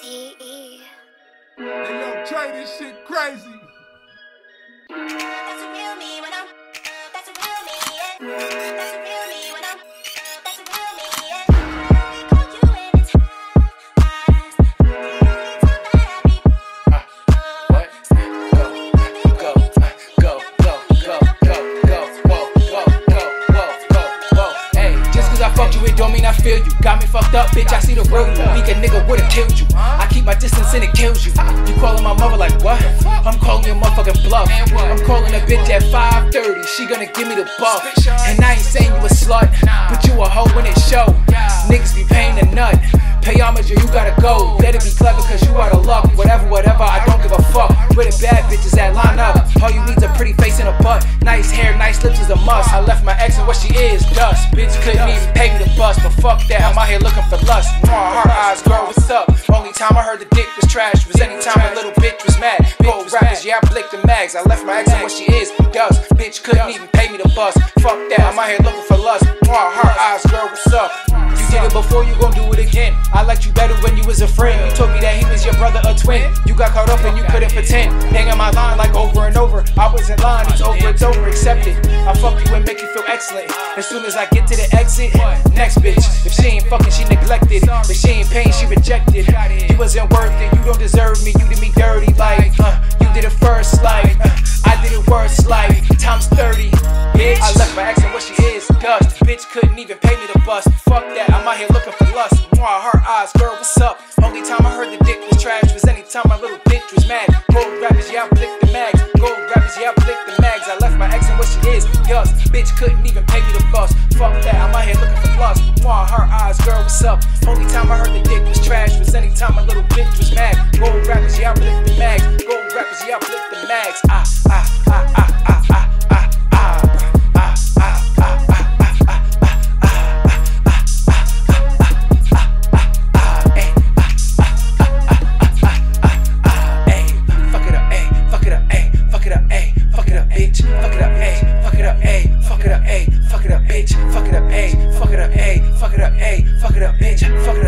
C E. Hey, yo, Trey, this shit crazy. That's a real me when I'm. That's a real me, yeah. Don't mean I feel you. Got me fucked up, bitch. I see the real you. Weak a nigga would've killed you. I keep my distance and it kills you. You calling my mother like what? I'm calling your motherfucking bluff. I'm calling a bitch at 5:30. She gonna give me the buff. And I ain't saying you a slut, but you a hoe when it show. Niggas be paying the nut. Pay homage or you gotta go. Better be clever cause you out of luck. Whatever, whatever, I don't give a fuck. Where the bad bitches at line up. All you need's a pretty face and a butt. Nice hair, nice lips is a must. I left my ex and what she is, dust. Bitch couldn't even pay me the bus, but fuck that, I'm out here looking for lust. Mwah, Heart eyes, girl, what's up? Only time I heard the dick was trash was anytime a little bitch was mad. Gold wrappers, yeah, I blicked the mags. I left my ex and what she is, dust. Bitch couldn't even pay me the bus. Fuck that, I'm out here looking for lust. Mwah, Heart eyes, girl, what's up? You did it before, you gon' do it again. I liked you better when you was a friend. You told me that he was your brother a twin. You got caught up and you couldn't pretend. Hanging my over. I was in line, it's over, it's over, accept it. I fuck you and make you feel excellent. As soon as I get to the exit, next bitch. If she ain't fucking, she neglected. If she ain't paying, she rejected. You wasn't worth it, you don't deserve me. You did me dirty like, uh, you did it first like, uh, I did it worse like, times 30. Bitch, I left my ex and what she is, dust. Bitch couldn't even pay me the bus. Fuck that, I'm out here looking for lust. Mwah, her eyes, girl, what's up? Only time I heard the dick was trash was anytime my little bitch was mad. Gold wrappers, yeah, I blicked bitch couldn't even pay me the bus. Fuck that, I'm out here looking for lust. Why? her eyes, girl, what's up? Only time I heard the dick was trash was anytime my little bitch was mad. Gold wrappers, yeah, I flip the mags. Gold wrappers, yeah, I flip the mags. Ah, ah, ah, ah, ah, ah. Fuck it up, bitch. Fuck it up. it up, bitch. Fuck it up.